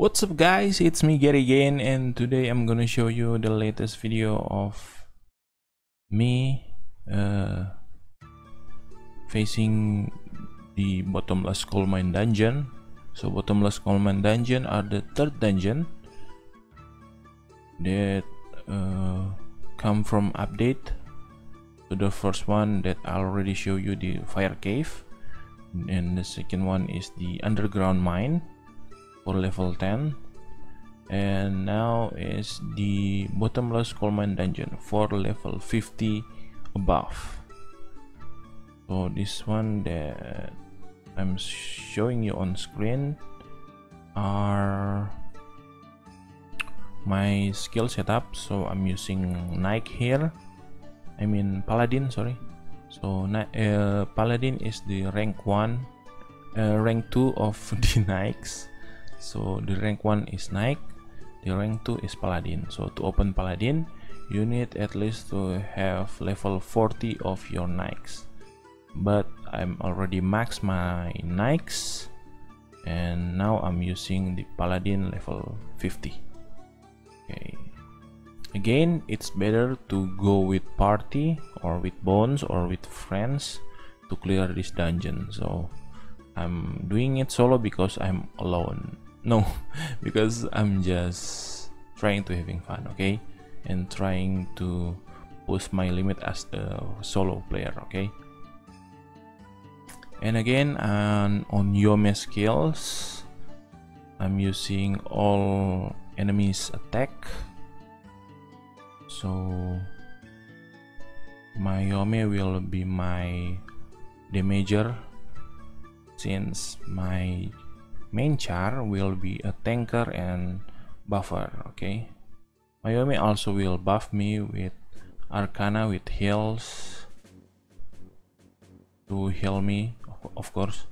What's up guys, it's me Gerry again and today I'm gonna show you the latest video of me uh, facing the bottomless coal mine dungeon. So bottomless coal mine dungeon are the third dungeon that uh, come from update. So the first one that I already show you the fire cave and the second one is the underground mine for level 10 and now is the bottomless coal mine dungeon for level 50 above. So this one that I'm showing you on screen are my skill setup. So I'm using Knight here. I mean Paladin sorry. So uh, Paladin is the rank 1 uh, rank 2 of the Knights so the rank 1 is Knight the rank 2 is Paladin. So to open Paladin you need at least to have level 40 of your Knights. But I'm already max my Knights and now I'm using the Paladin level 50 okay. Again it's better to go with party or with bones or with friends to clear this dungeon. So I'm doing it solo because I'm alone no because i'm just trying to having fun okay? And trying to push my limit as a solo player okay? And again um, on Yome skills I'm using all enemies attack. So my Yome will be my damager since my main char will be a tanker and buffer okay? Mayome also will buff me with Arcana with heals to heal me of course.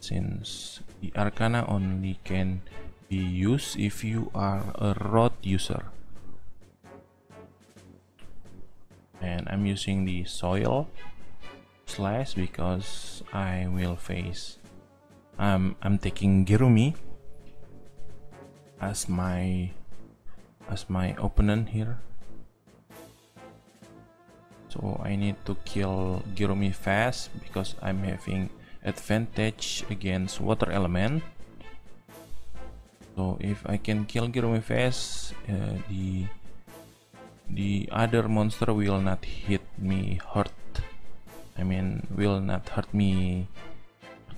Since the Arcana only can be used if you are a rod user. And I'm using the soil slash because I will face um, I'm taking Girumi as my as my opponent here. So I need to kill Girumi fast because I'm having advantage against water element. So if I can kill Girumi fast uh, the the other monster will not hit me hurt. I mean will not hurt me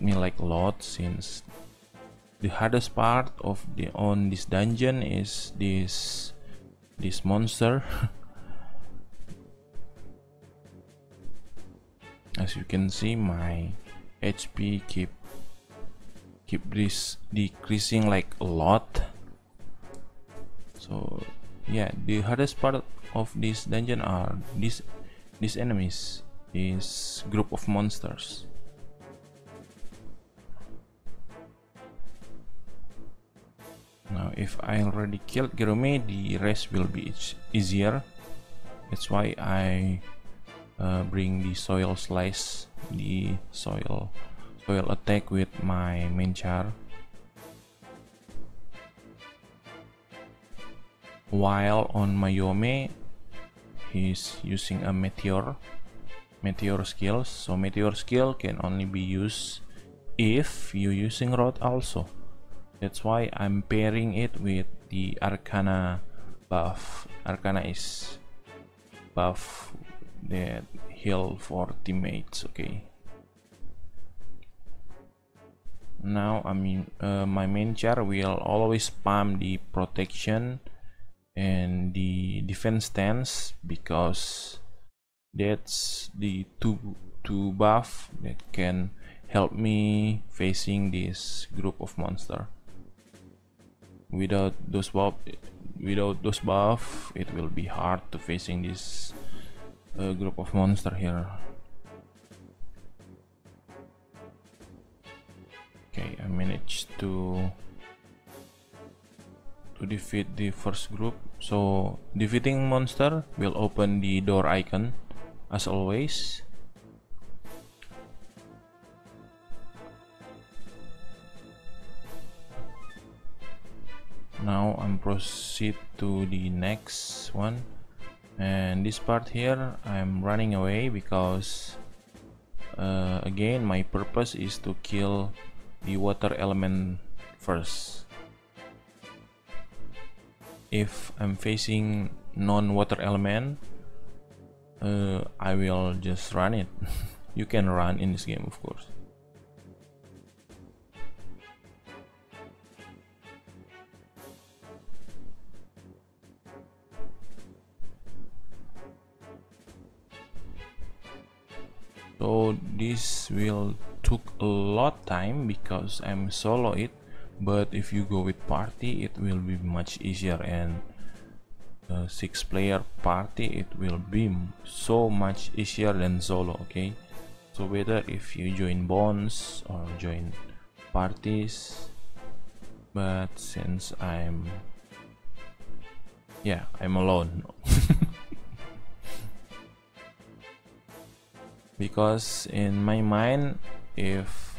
me like a lot since the hardest part of the on this dungeon is this this monster. As you can see my HP keep keep this decreasing like a lot. So yeah the hardest part of this dungeon are these these enemies this group of monsters now if I already killed Girome the rest will be easier. That's why I uh, bring the soil slice the soil soil attack with my main char. While on Mayome he's using a meteor meteor skills so meteor skill can only be used if you're using rod also that's why I'm pairing it with the Arcana buff. Arcana is buff that heal for teammates, okay. Now I mean uh, my main char will always spam the protection and the defense stance because that's the two two buff that can help me facing this group of monster without those buff without those buff it will be hard to facing this uh, group of monster here. Okay I managed to to defeat the first group. So defeating monster will open the door icon as always now I'm proceed to the next one. And this part here I'm running away because uh, again my purpose is to kill the water element first. If I'm facing non-water element uh, I will just run it. You can run in this game of course this will took a lot time because I'm solo it but if you go with party it will be much easier and six player party it will be so much easier than solo okay? So whether if you join bonds or join parties but since I'm yeah I'm alone because in my mind if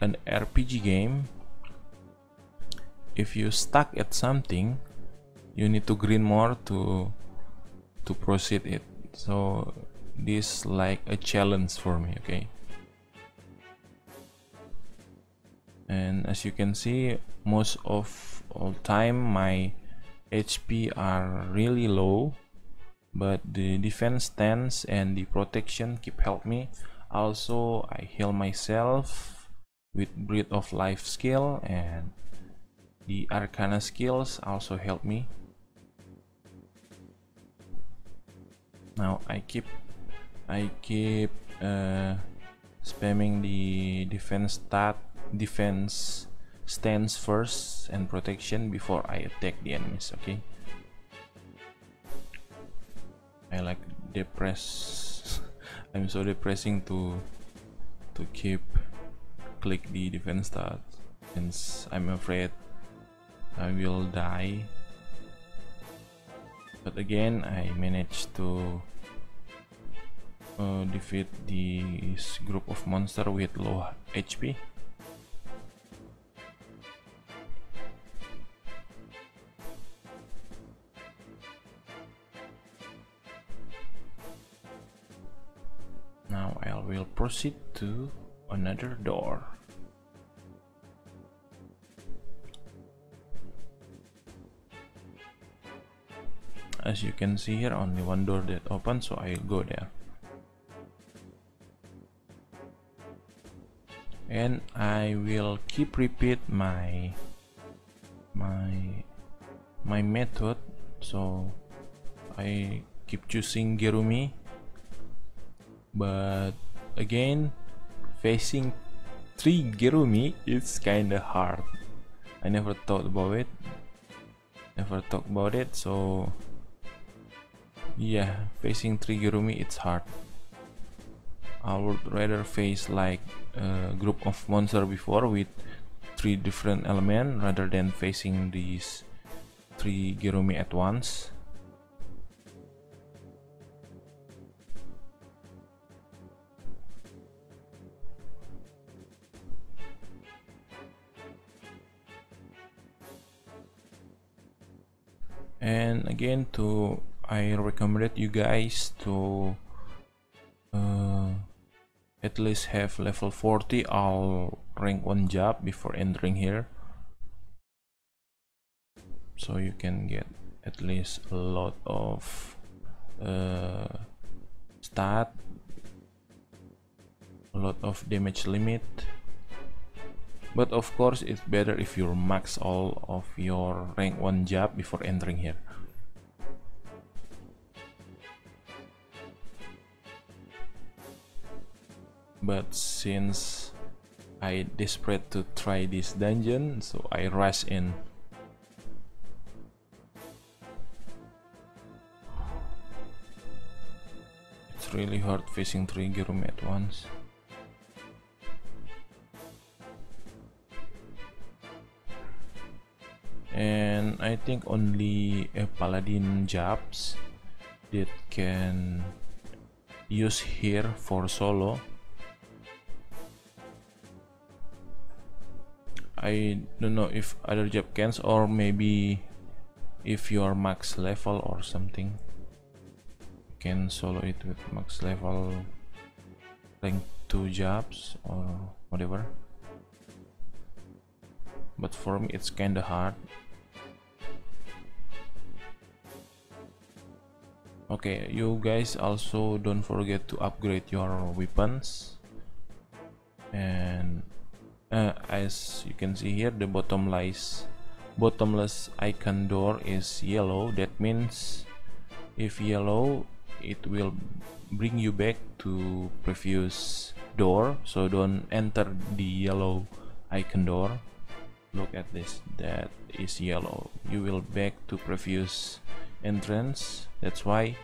an RPG game if you stuck at something you need to green more to to proceed it. So this like a challenge for me okay? And as you can see most of all time my HP are really low but the defense stance and the protection keep help me. Also I heal myself with breath of life skill and the arcana skills also help me. Now I keep I keep uh, spamming the defense stat defense stance first and protection before I attack the enemies okay I like depress I'm so depressing to to keep click the defense stat since I'm afraid I will die. But again I managed to uh, defeat this group of monster with low HP will proceed to another door. As you can see here only one door that open so I'll go there. And I will keep repeat my my my method. So I keep choosing Gerumi but again facing three Gerumi is kinda hard I never thought about it never thought about it so yeah, facing Triggerumi it's hard. I would rather face like a group of monster before with three different elements rather than facing these three Gerumi at once. And again to I recommend you guys to uh, at least have level 40 all rank 1 job before entering here. So you can get at least a lot of uh, stat a lot of damage limit but of course it's better if you max all of your rank 1 job before entering here. But since I desperate to try this dungeon so I rush in. It's really hard facing three Gerumi at once I think only a paladin jobs that can use here for solo. I don't know if other job cans or maybe if you are max level or something you can solo it with max level rank 2 jobs or whatever. But for me it's kinda hard okay you guys also don't forget to upgrade your weapons. And uh, as you can see here the bottom lies bottomless icon door is yellow. That means if yellow it will bring you back to previous door. So don't enter the yellow icon door. Look at this that is yellow. You will back to previous entrance. That's why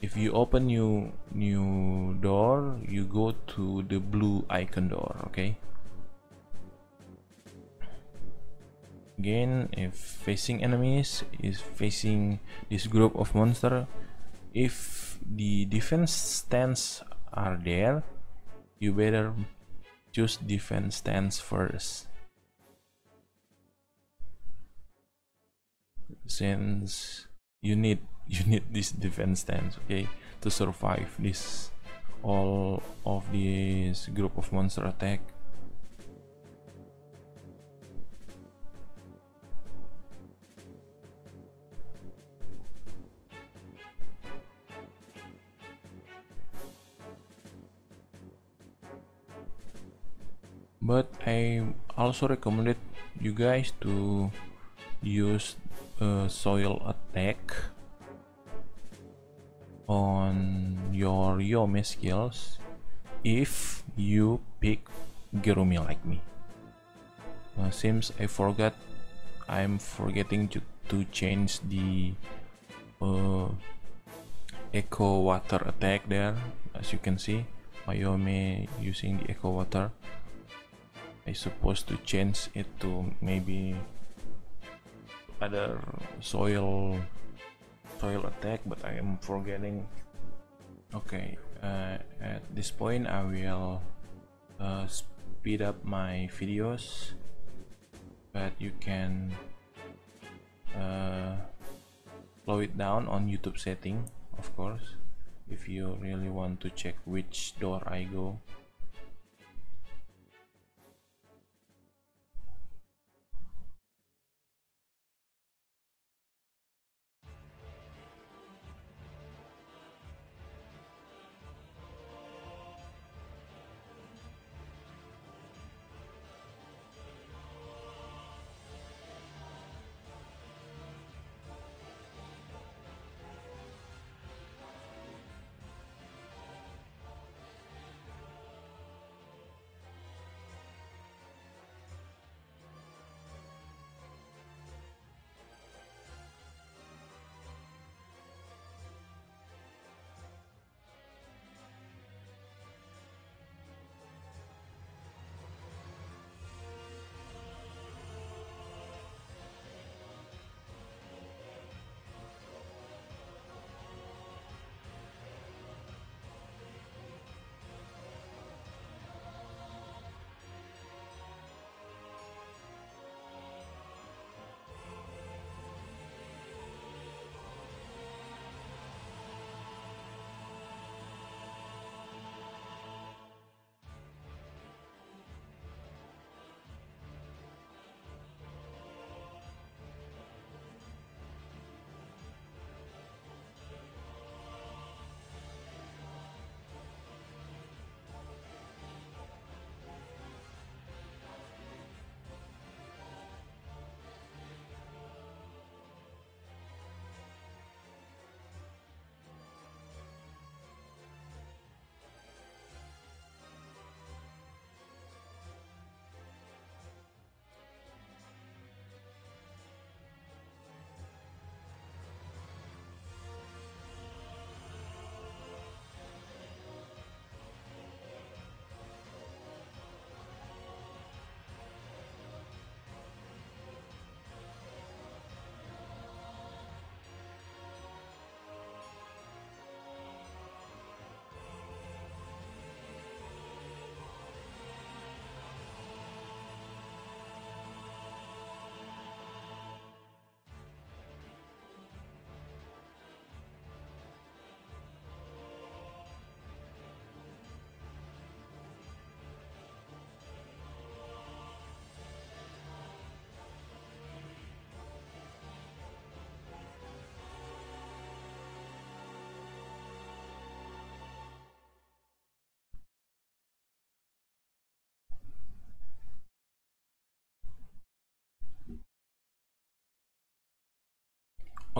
if you open new new door you go to the blue icon door okay? Again if facing enemies is facing this group of monster if the defense stance are there you better choose defense stance first. Since you need you need this defense stance okay to survive this all of this group of monster attack. But I also recommended you guys to use a soil attack on your Yomi skills if you pick Gerumi like me. Uh, seems I forgot I'm forgetting to, to change the uh, echo water attack there as you can see Mayome using the echo water I supposed to change it to maybe other soil soil attack but I am forgetting. Okay uh, at this point I will uh, speed up my videos but you can uh, slow it down on YouTube setting of course if you really want to check which door I go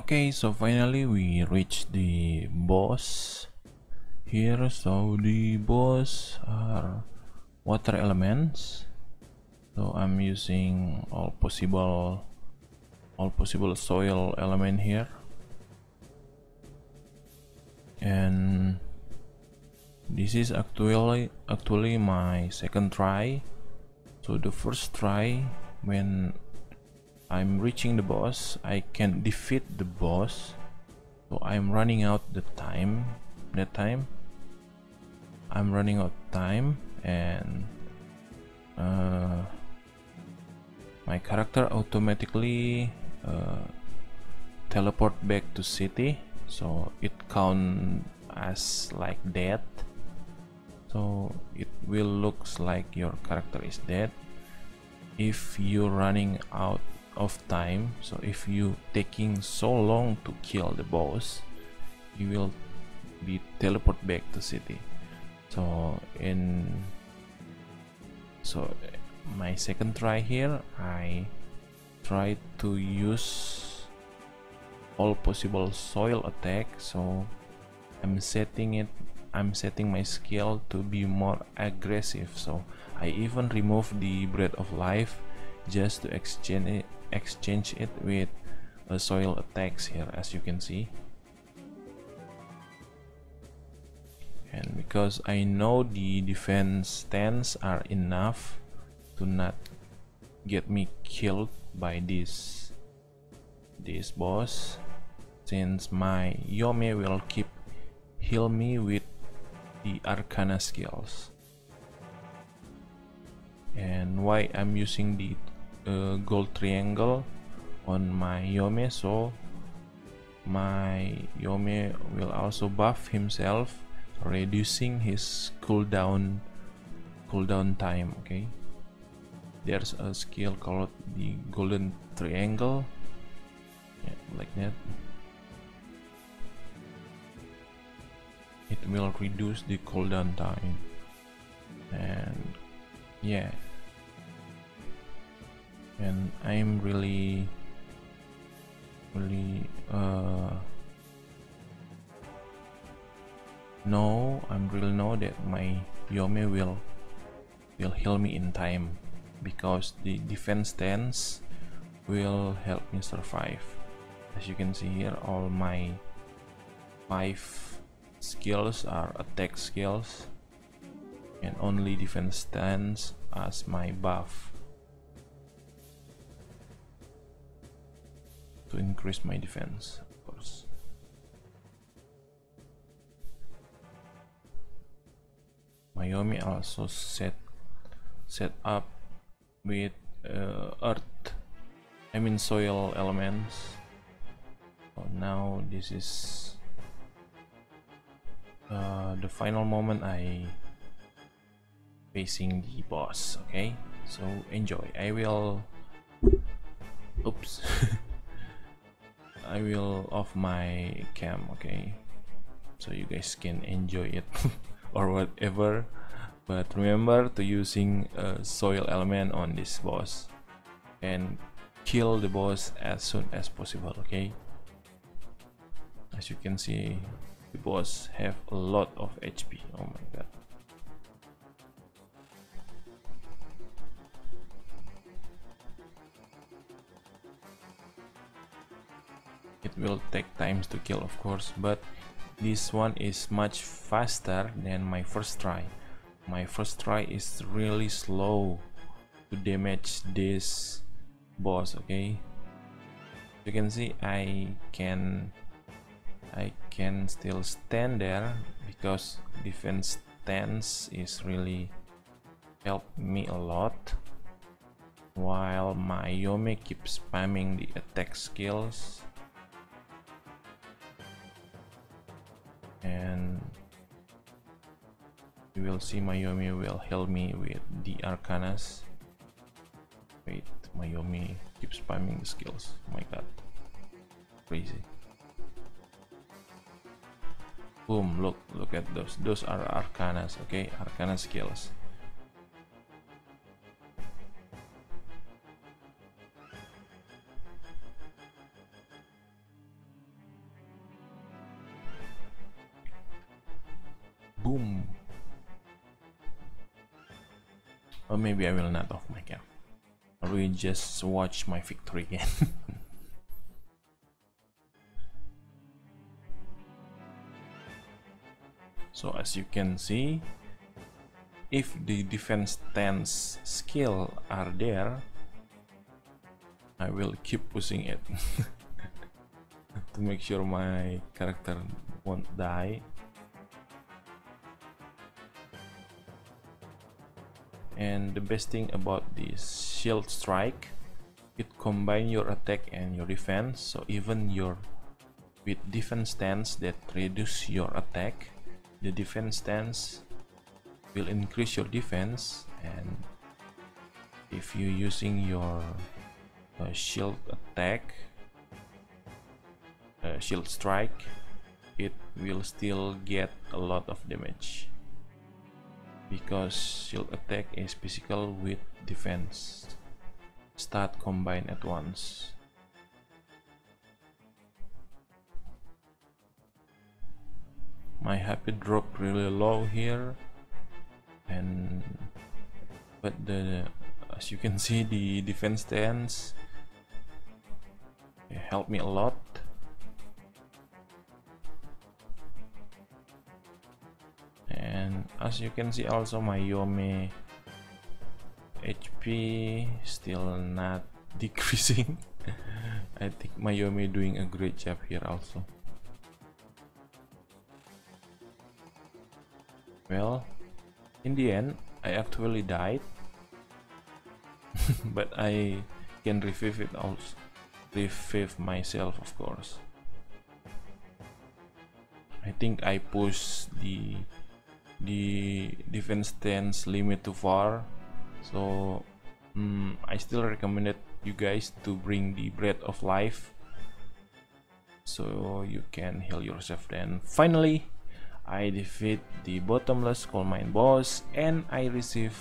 okay so finally we reached the boss. Here so the boss are water elements. So i'm using all possible all possible soil element here. And this is actually actually my second try. So the first try when I'm reaching the boss. I can defeat the boss. So I'm running out the time that time. I'm running out time and uh, my character automatically uh, teleport back to city. So it count as like dead so it will looks like your character is dead. If you're running out of time. So if you taking so long to kill the boss you will be teleport back to city. So in so my second try here I try to use all possible soil attack. So I'm setting it I'm setting my skill to be more aggressive. So I even remove the breath of life just to exchange it, exchange it with a soil attacks here as you can see and because I know the defense stance are enough to not get me killed by this this boss since my Yome will keep heal me with the Arcana skills. And why I'm using the gold triangle on my Yome so my Yome will also buff himself reducing his cooldown cooldown time okay? There's a skill called the golden triangle. Yeah, like that. It will reduce the cooldown time. And yeah and I'm really really uh know I'm really know that my Yome will will heal me in time. Because the defense stance will help me survive. As you can see here all my five skills are attack skills. And only defense stance as my buff to increase my defense of course. Mayome also set set up with uh, earth I mean soil elements. So now this is uh, the final moment I facing the boss okay? So enjoy. I will oops I will off my cam okay? So you guys can enjoy it or whatever. But remember to using a soil element on this boss and kill the boss as soon as possible okay? As you can see the boss have a lot of HP oh my god will take times to kill of course but this one is much faster than my first try. My first try is really slow to damage this boss okay? You can see I can I can still stand there because defense stance is really help me a lot while my Yome keeps spamming the attack skills and you will see Mayumi will help me with the Arcanas. Wait Mayumi keeps spamming the skills. Oh my god. Crazy. Boom look look at those. Those are arcanas okay? Arcana skills just watch my victory again. So as you can see if the defense stance skill are there I will keep pushing it to make sure my character won't die and the best thing about this shield strike it combine your attack and your defense. So even your with defense stance that reduce your attack the defense stance will increase your defense. And if you're using your uh, shield attack uh, shield strike it will still get a lot of damage because shield attack is physical with defense. Start combine at once. My happy drop really low here. And but the as you can see the defense stance helped me a lot and as you can see also my Yuumi HP still not decreasing. I think my Yuumi doing a great job here also. Well in the end I actually died. But I can revive it also revive myself of course. I think I push the the defense stance limit too far. So um, I still recommended you guys to bring the breath of life. So you can heal yourself then. Finally I defeat the bottomless coal mine boss and I receive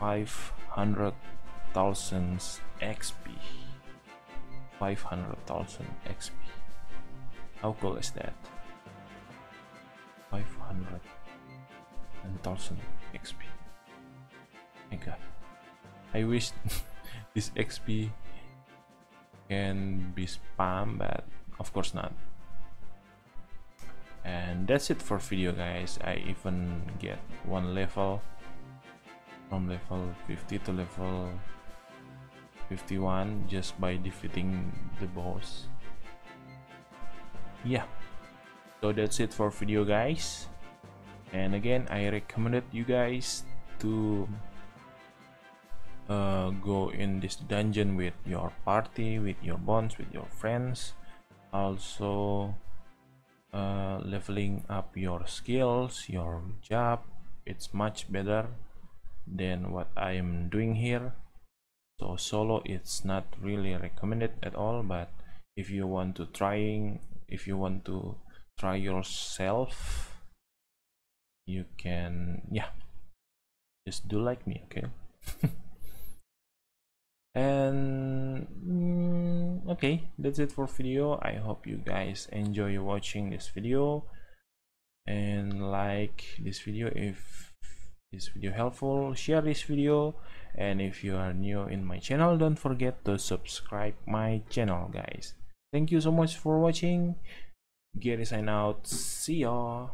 500,000 XP 500,000 XP how cool is that 500 1000 XP my god. I wish this XP can be spam but of course not. And that's it for video guys. I even get one level from level 50 to level 51 just by defeating the boss. Yeah so that's it for video guys. And again I recommended you guys to uh, go in this dungeon with your party with your bonds with your friends. Also uh, leveling up your skills your job. It's much better than what I am doing here. So solo it's not really recommended at all but if you want to trying if you want to try yourself. You can yeah. Just do like me okay? And mm, okay that's it for video. I hope you guys enjoy watching this video. And like this video if this video helpful. Share this video. And if you are new in my channel don't forget to subscribe my channel guys. Thank you so much for watching Gerry sign out. See y'all.